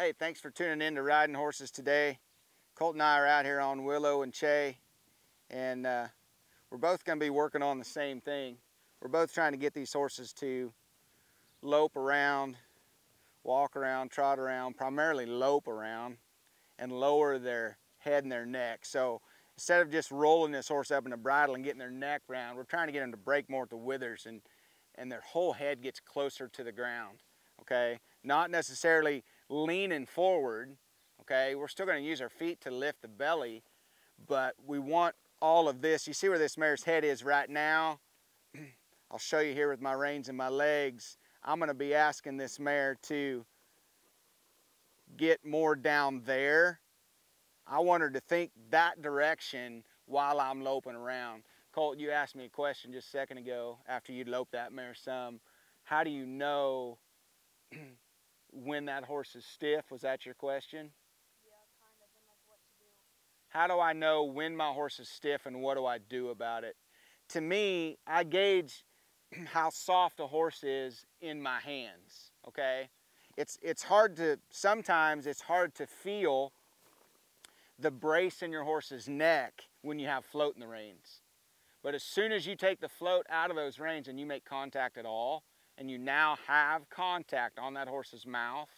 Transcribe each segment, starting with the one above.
Hey, thanks for tuning in to Riding Horses today. Kolt and I are out here on Willow and Che, and uh, we're both going to be working on the same thing. We're both trying to get these horses to lope around, walk around, trot around, primarily lope around, and lower their head and their neck. So instead of just rolling this horse up in the bridle and getting their neck round, we're trying to get them to break more at the withers and, and their whole head gets closer to the ground, okay? Not necessarily leaning forward, okay? We're still gonna use our feet to lift the belly, but we want all of this. You see where this mare's head is right now? I'll show you here with my reins and my legs. I'm gonna be asking this mare to get more down there. I want her to think that direction while I'm loping around. Kolt, you asked me a question just a second ago after you'd loped that mare some. How do you know when that horse is stiff? Was that your question? Yeah, kind of, and like what to do. How do I know when my horse is stiff and what do I do about it? To me, I gauge how soft a horse is in my hands, okay? It's, it's hard to, sometimes it's hard to feel the brace in your horse's neck when you have float in the reins. But as soon as you take the float out of those reins and you make contact at all, and you now have contact on that horse's mouth,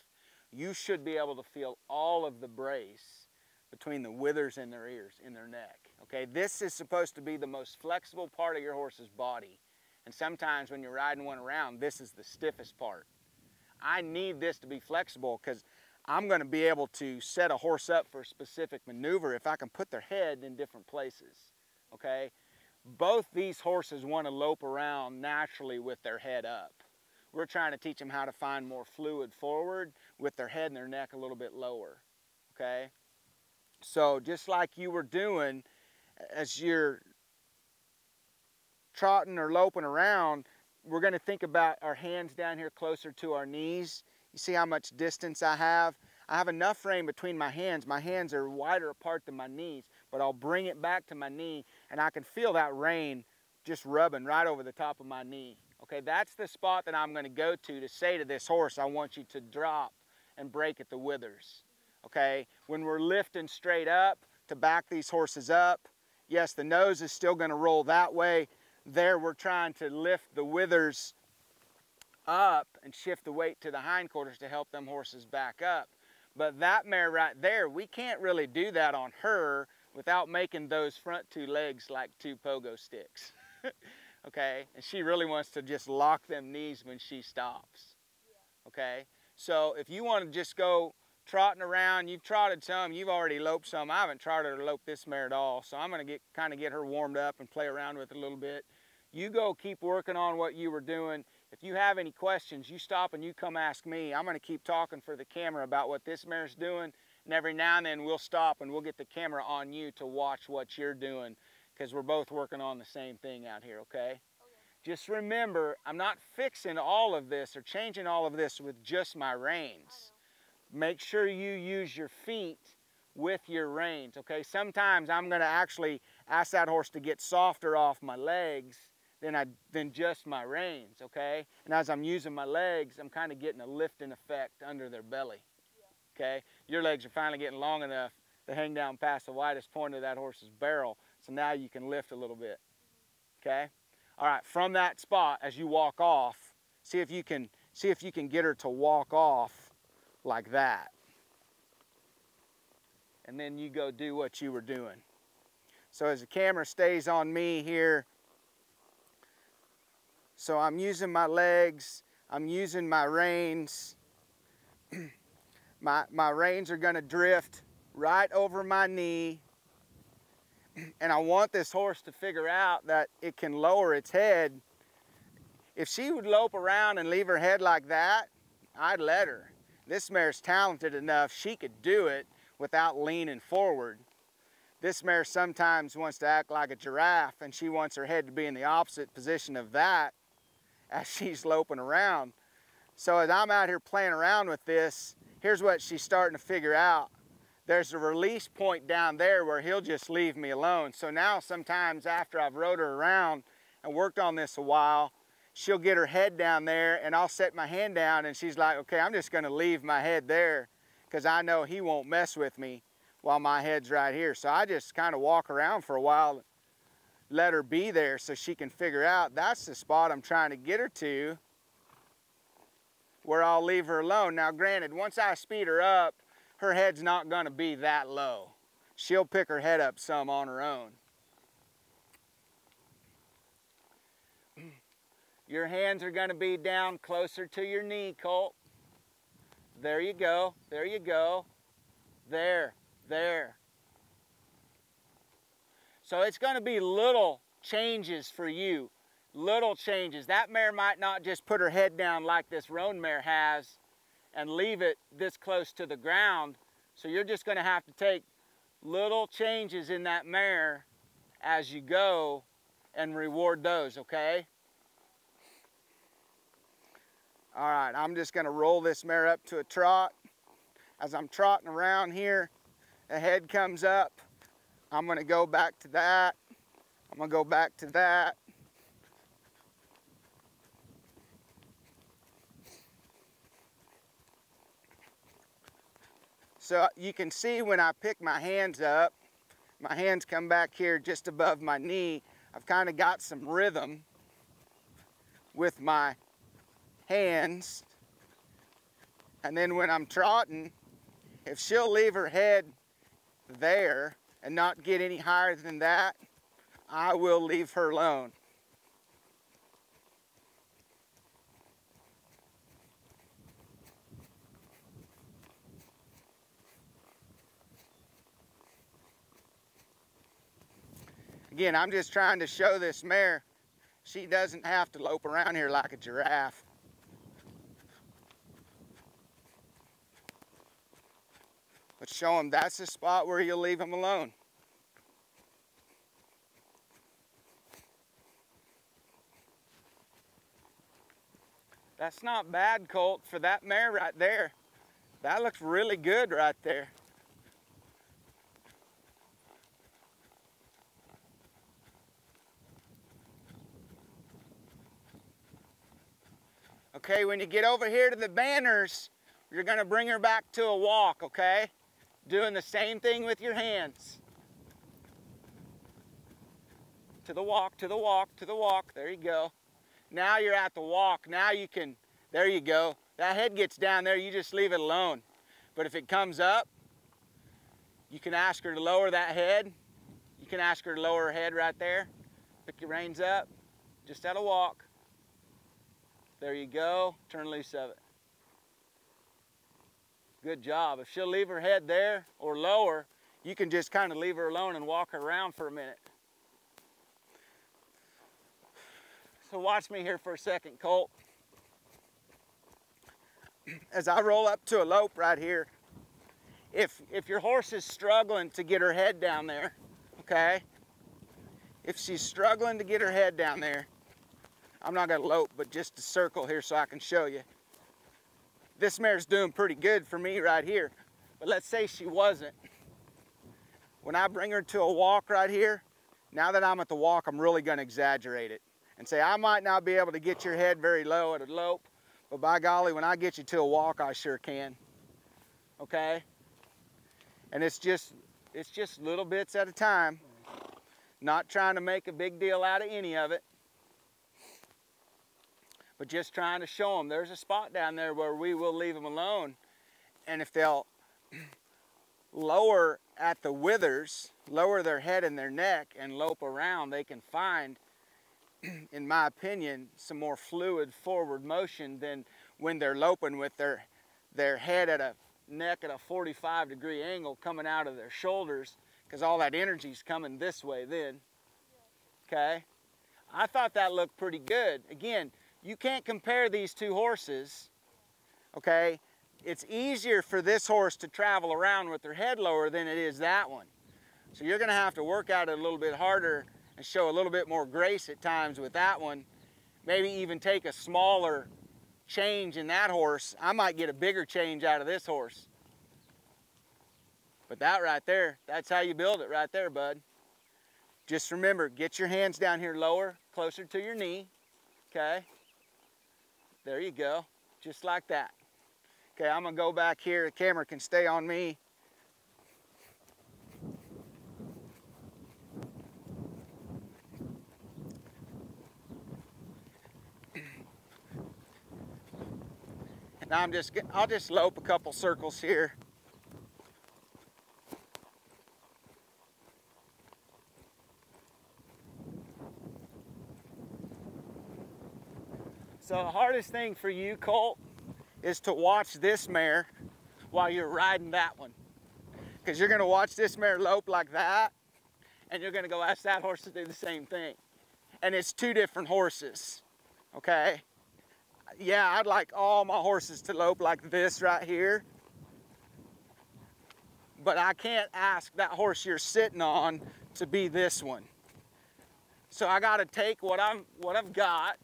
you should be able to feel all of the brace between the withers in their ears, in their neck. Okay, this is supposed to be the most flexible part of your horse's body. And sometimes when you're riding one around, this is the stiffest part. I need this to be flexible because I'm going to be able to set a horse up for a specific maneuver if I can put their head in different places. Okay? Both these horses want to lope around naturally with their head up. We're trying to teach them how to find more fluid forward with their head and their neck a little bit lower. Okay? So just like you were doing as you're trotting or loping around, we're going to think about our hands down here closer to our knees. You see how much distance I have? I have enough frame between my hands. My hands are wider apart than my knees, but I'll bring it back to my knee and I can feel that rein just rubbing right over the top of my knee. Okay, that's the spot that I'm going to go to to say to this horse, I want you to drop and break at the withers. Okay, when we're lifting straight up to back these horses up, yes, the nose is still going to roll that way, there we're trying to lift the withers up and shift the weight to the hindquarters to help them horses back up. But that mare right there, we can't really do that on her without making those front two legs like two pogo sticks. okay, and she really wants to just lock them knees when she stops. Okay, so if you want to just go trotting around, you've trotted some, you've already loped some. I haven't trotted or loped this mare at all, so I'm going to get kind of get her warmed up and play around with it a little bit. You go keep working on what you were doing. If you have any questions, you stop and you come ask me. I'm going to keep talking for the camera about what this mare's doing, and every now and then we'll stop and we'll get the camera on you to watch what you're doing because we're both working on the same thing out here, okay? Just remember, I'm not fixing all of this or changing all of this with just my reins. Make sure you use your feet with your reins, okay? Sometimes I'm gonna actually ask that horse to get softer off my legs than, I, than just my reins, okay? And as I'm using my legs, I'm kind of getting a lifting effect under their belly, okay? Your legs are finally getting long enough to hang down past the widest point of that horse's barrel, so now you can lift a little bit, okay? All right, from that spot, as you walk off, see if you can, see if you can get her to walk off like that. And then you go do what you were doing. So as the camera stays on me here, so I'm using my legs, I'm using my reins. my, my reins are gonna drift right over my knee. And I want this horse to figure out that it can lower its head. If she would lope around and leave her head like that, I'd let her. This mare's talented enough, she could do it without leaning forward. This mare sometimes wants to act like a giraffe and she wants her head to be in the opposite position of that as she's loping around. So as I'm out here playing around with this, here's what she's starting to figure out. There's a release point down there where he'll just leave me alone. So now sometimes after I've rode her around and worked on this a while, she'll get her head down there and I'll set my hand down and she's like, okay, I'm just gonna leave my head there because I know he won't mess with me while my head's right here. So I just kind of walk around for a while, let her be there so she can figure out that's the spot I'm trying to get her to where I'll leave her alone. Now granted, once I speed her up, her head's not gonna be that low. She'll pick her head up some on her own. Your hands are gonna be down closer to your knee, Kolt. There you go, there you go. There, there. So it's gonna be little changes for you little changes. That mare might not just put her head down like this roan mare has and leave it this close to the ground. So you're just gonna have to take little changes in that mare as you go and reward those, okay? All right, I'm just gonna roll this mare up to a trot. As I'm trotting around here, the head comes up. I'm gonna go back to that. I'm gonna go back to that. So uh, you can see when I pick my hands up, my hands come back here just above my knee. I've kind of got some rhythm with my hands. And then when I'm trotting, if she'll leave her head there and not get any higher than that, I will leave her alone. Again, I'm just trying to show this mare she doesn't have to lope around here like a giraffe. But show them that's the spot where you'll leave them alone. That's not bad, Kolt, for that mare right there. That looks really good right there. Okay, when you get over here to the banners, you're gonna bring her back to a walk, okay? Doing the same thing with your hands. To the walk, to the walk, to the walk, there you go. Now you're at the walk, now you can, there you go. That head gets down there, you just leave it alone. But if it comes up, you can ask her to lower that head. You can ask her to lower her head right there. Pick your reins up, just at a walk. There you go. Turn loose of it. Good job. If she'll leave her head there or lower, you can just kind of leave her alone and walk around for a minute. So watch me here for a second, Kolt. As I roll up to a lope right here, if, if your horse is struggling to get her head down there, okay? If she's struggling to get her head down there, I'm not gonna lope, but just a circle here so I can show you. This mare's doing pretty good for me right here, but let's say she wasn't. When I bring her to a walk right here, now that I'm at the walk, I'm really gonna exaggerate it and say, I might not be able to get your head very low at a lope, but by golly, when I get you to a walk, I sure can, okay? And it's just, it's just little bits at a time, not trying to make a big deal out of any of it but just trying to show them there's a spot down there where we will leave them alone. And if they'll lower at the withers, lower their head and their neck and lope around, they can find, in my opinion, some more fluid forward motion than when they're loping with their, their head at a neck at a 45 degree angle coming out of their shoulders because all that energy's coming this way then. Okay? I thought that looked pretty good. Again, you can't compare these two horses, okay? It's easier for this horse to travel around with their head lower than it is that one. So you're gonna have to work at it a little bit harder and show a little bit more grace at times with that one. Maybe even take a smaller change in that horse. I might get a bigger change out of this horse. But that right there, that's how you build it right there, bud. Just remember, get your hands down here lower, closer to your knee, okay? There you go, just like that. Okay, I'm gonna go back here. The camera can stay on me. And I'm just, I'll just lope a couple circles here. So the hardest thing for you, Kolt, is to watch this mare while you're riding that one. Because you're gonna watch this mare lope like that, and you're gonna go ask that horse to do the same thing. And it's two different horses, okay? Yeah, I'd like all my horses to lope like this right here. But I can't ask that horse you're sitting on to be this one. So I gotta take what I'm what I've got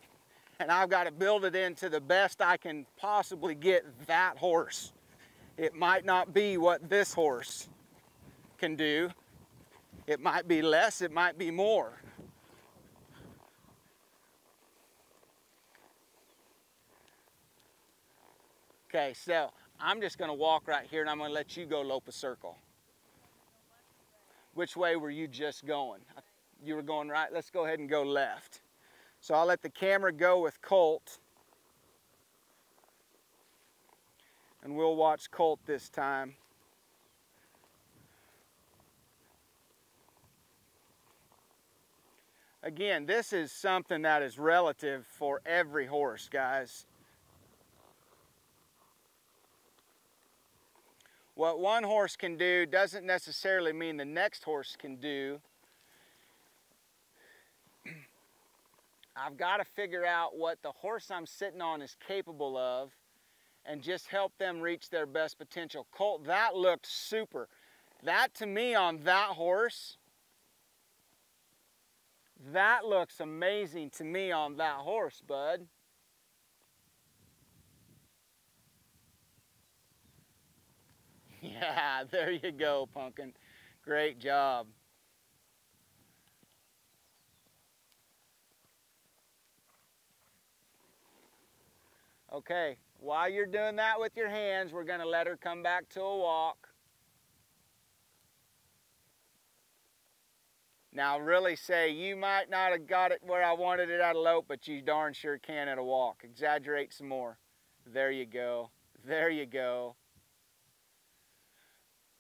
and I've got to build it into the best I can possibly get that horse. It might not be what this horse can do. It might be less, it might be more. Okay, so I'm just gonna walk right here and I'm gonna let you go lope a circle. Which way were you just going? You were going right, let's go ahead and go left. So I'll let the camera go with Kolt. And we'll watch Kolt this time. Again, this is something that is relative for every horse, guys. What one horse can do doesn't necessarily mean the next horse can do. I've got to figure out what the horse I'm sitting on is capable of and just help them reach their best potential. Kolt, that looked super. That to me on that horse, that looks amazing to me on that horse, bud. Yeah, there you go, Pumpkin. Great job. Okay, while you're doing that with your hands, we're going to let her come back to a walk. Now really say, you might not have got it where I wanted it at a lope, but you darn sure can at a walk. Exaggerate some more. There you go. There you go.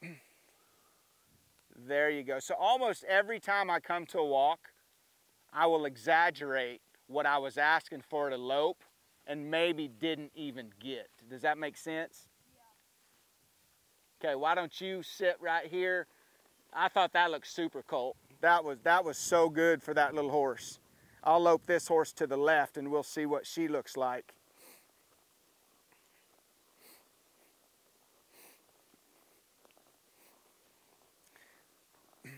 there you go. So almost every time I come to a walk, I will exaggerate what I was asking for at a lope and maybe didn't even get. Does that make sense? Yeah. Okay, why don't you sit right here? I thought that looked super cool. That was, that was so good for that little horse. I'll lope this horse to the left and we'll see what she looks like.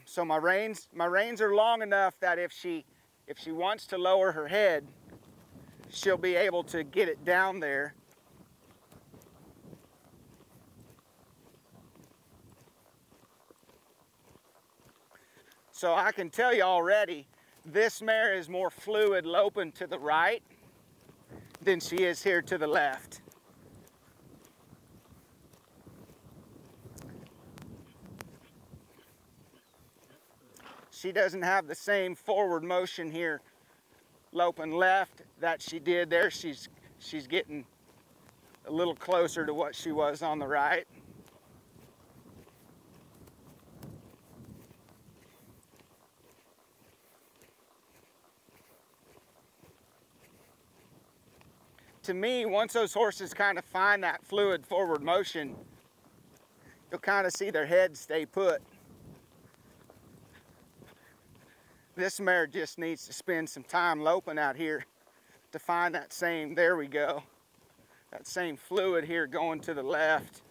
So my reins, my reins are long enough that if she, if she wants to lower her head, she'll be able to get it down there. So I can tell you already, this mare is more fluid loping to the right than she is here to the left. She doesn't have the same forward motion here loping left that she did there. She's, she's getting a little closer to what she was on the right. To me, once those horses kind of find that fluid forward motion, you'll kind of see their heads stay put. This mare just needs to spend some time loping out here to find that same, there we go, that same fluid here going to the left.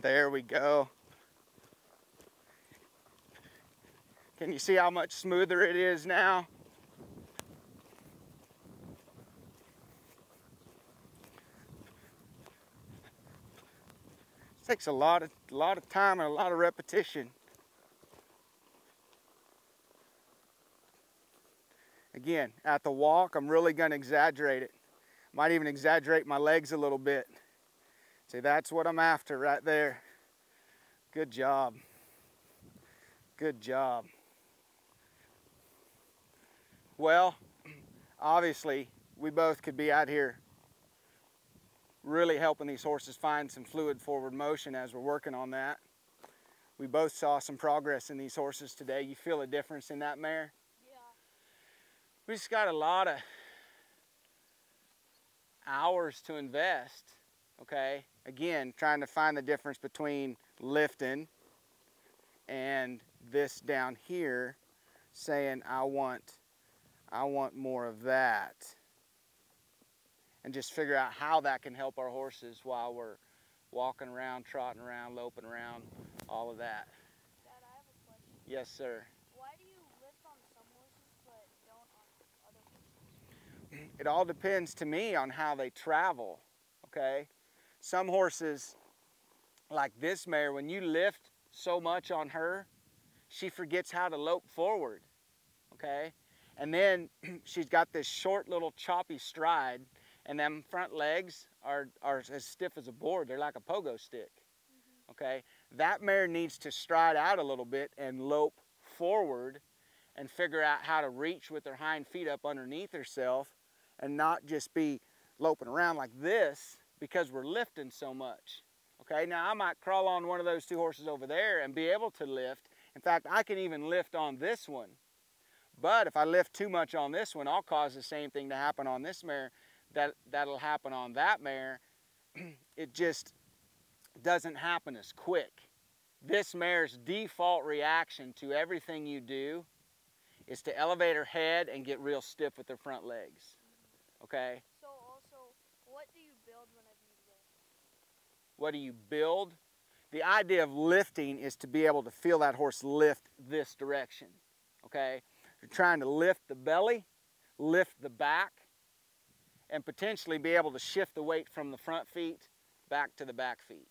There we go. Can you see how much smoother it is now? Takes a lot of, a lot of time and a lot of repetition. Again, at the walk, I'm really gonna exaggerate it. Might even exaggerate my legs a little bit. See, that's what I'm after right there. Good job. Good job. Well, obviously, we both could be out here really helping these horses find some fluid forward motion as we're working on that. We both saw some progress in these horses today. You feel a difference in that mare? Yeah. We just got a lot of hours to invest, okay? Again, trying to find the difference between lifting and this down here saying I want I want more of that and just figure out how that can help our horses while we're walking around, trotting around, loping around, all of that. Dad, I have a question. Yes, sir. Why do you lift on some horses but don't on other horses? It all depends to me on how they travel, okay? Some horses, like this mare, when you lift so much on her, she forgets how to lope forward, okay? And then she's got this short little choppy stride and them front legs are, are as stiff as a board. They're like a pogo stick, mm-hmm. okay? That mare needs to stride out a little bit and lope forward and figure out how to reach with her hind feet up underneath herself and not just be loping around like this because we're lifting so much. Okay, now I might crawl on one of those two horses over there and be able to lift. In fact, I can even lift on this one. But if I lift too much on this one, I'll cause the same thing to happen on this mare that, that'll happen on that mare. it just doesn't happen as quick. This mare's default reaction to everything you do is to elevate her head and get real stiff with her front legs. Okay? So also, what do you build whenever you lift? What do you build? The idea of lifting is to be able to feel that horse lift this direction. Okay? You're trying to lift the belly, lift the back, and potentially be able to shift the weight from the front feet back to the back feet.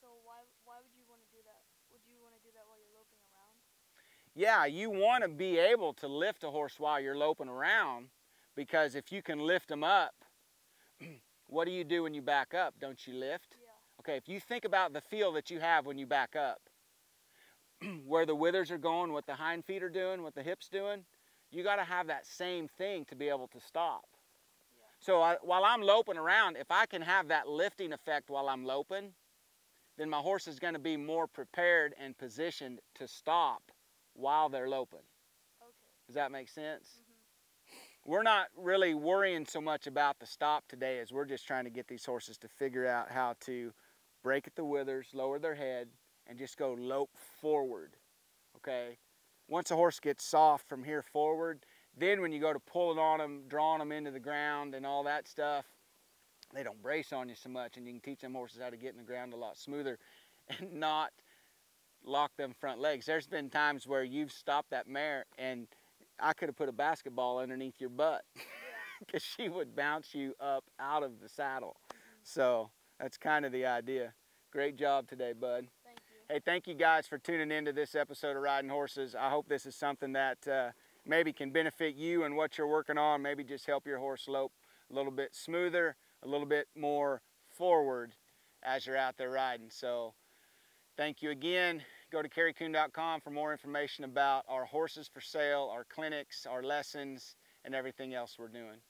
So why why would you want to do that? Would you want to do that while you're loping around? Yeah, you want to be able to lift a horse while you're loping around because if you can lift them up, what do you do when you back up? Don't you lift? Yeah. Okay, if you think about the feel that you have when you back up, where the withers are going, what the hind feet are doing, what the hips doing, you got to have that same thing to be able to stop. Yeah. So I, while I'm loping around, if I can have that lifting effect while I'm loping, then my horse is going to be more prepared and positioned to stop while they're loping. Okay. Does that make sense? Mhm. We're not really worrying so much about the stop today as we're just trying to get these horses to figure out how to break at the withers, lower their head, and just go lope forward, okay? Once a horse gets soft from here forward, then when you go to pulling on them, drawing them into the ground and all that stuff, they don't brace on you so much and you can teach them horses how to get in the ground a lot smoother and not lock them front legs. There's been times where you've stopped that mare and I could have put a basketball underneath your butt because she would bounce you up out of the saddle. So that's kind of the idea. Great job today, bud. Hey, thank you guys for tuning into this episode of Riding Horses. I hope this is something that uh, maybe can benefit you and what you're working on. Maybe just help your horse lope a little bit smoother, a little bit more forward as you're out there riding. So thank you again. Go to kerrykuhn.com for more information about our horses for sale, our clinics, our lessons, and everything else we're doing.